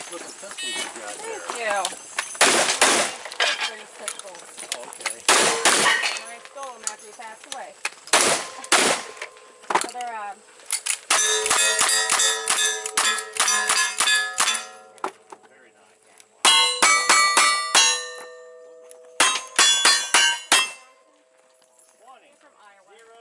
nice looking pistols you got there. Thank you. Oh, okay. I stole them after he passed away. so they're, um, Zero.